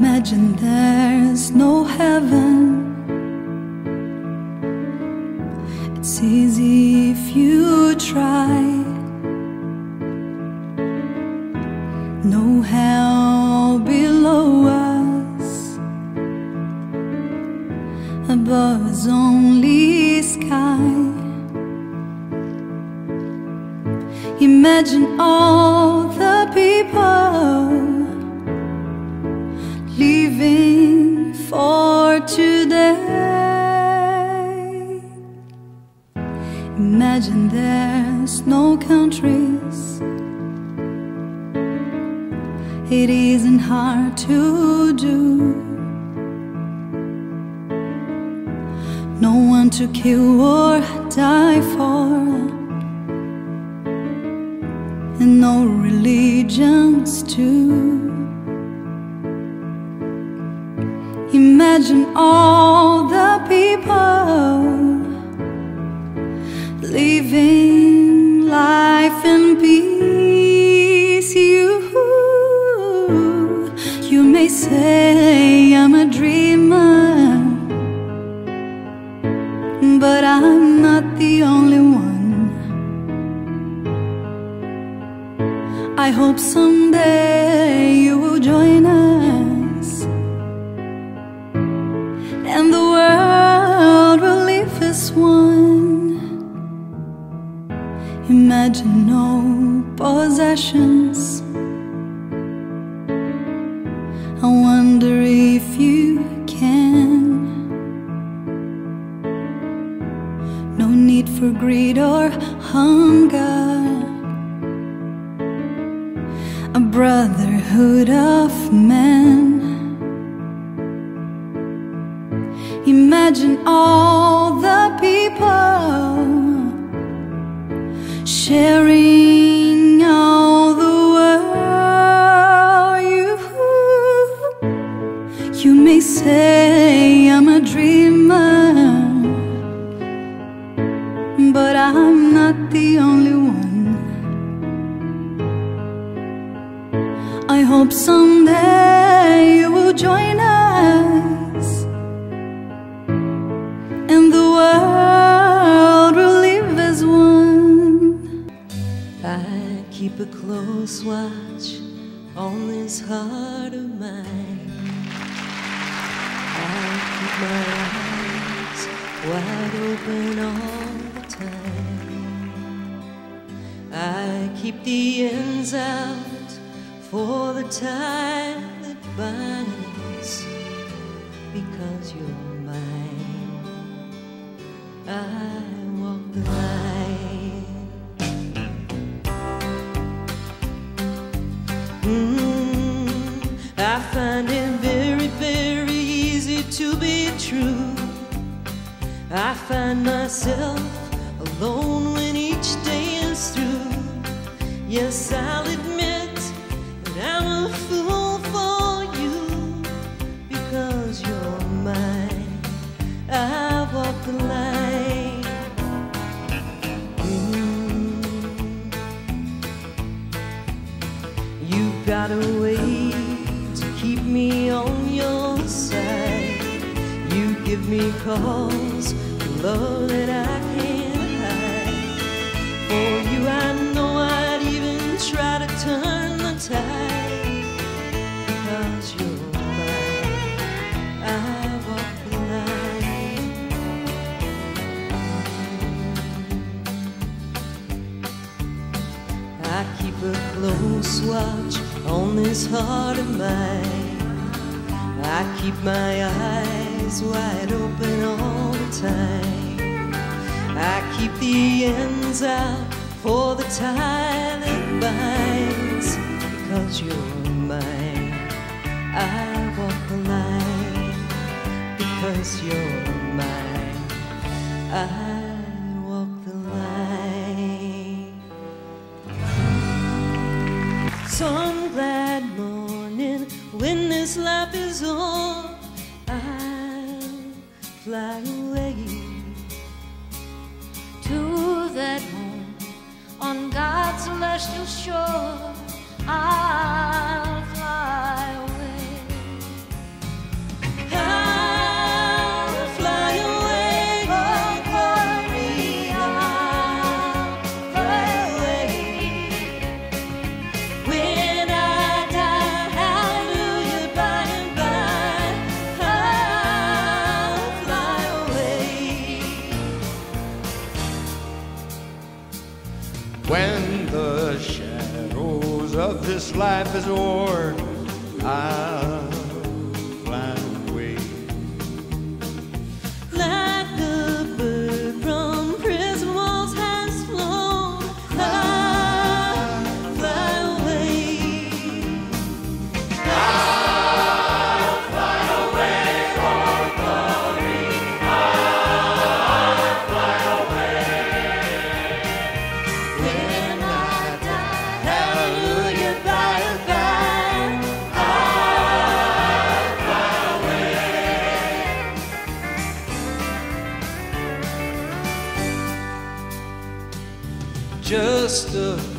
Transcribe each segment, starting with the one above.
Imagine there's no heaven. It's easy if you try. No hell below us. Above is only sky. Imagine all the people Imagine there's no countries. It isn't hard to do. No one to kill or die for and no religions too. Imagine all the people living life in peace. You, you may say I'm a dreamer, but I'm not the only one. I hope someday you will join us No possessions. I wonder if you can. No need for greed or hunger a brotherhood of men. Imagine all the people sharing all the world. You, you may say I'm a dreamer, but I'm not the only one. I hope someday you will join us I keep a close watch on this heart of mine. I keep my eyes wide open all the time. I keep the ends out for the time that binds because you're mine. I I find myself alone when each day is through. Yes, I'll admit heart of mine. I keep my eyes wide open all the time. I keep the ends out for the tie that binds because you're mine. I walk the line because you're mine. I when this life is on, I'll fly away to that home on God's celestial shore. I'll is o'er, Just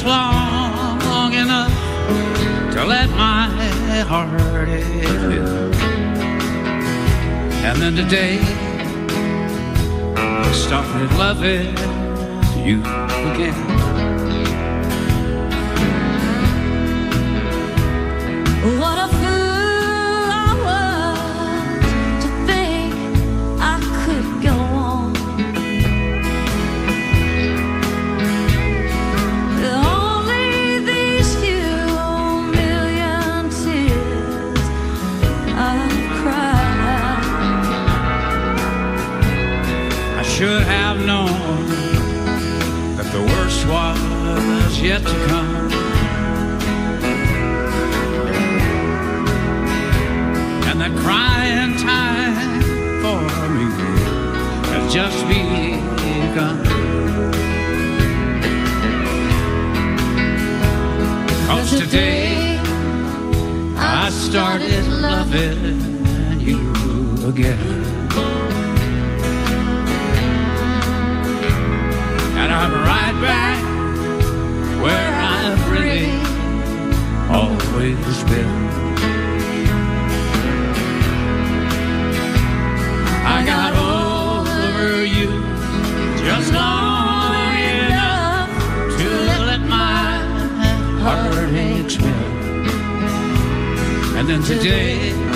just long enough to let my heart live. And then today, I started loving you again. What today I started loving you again. And I'm right back where I've really always been. today.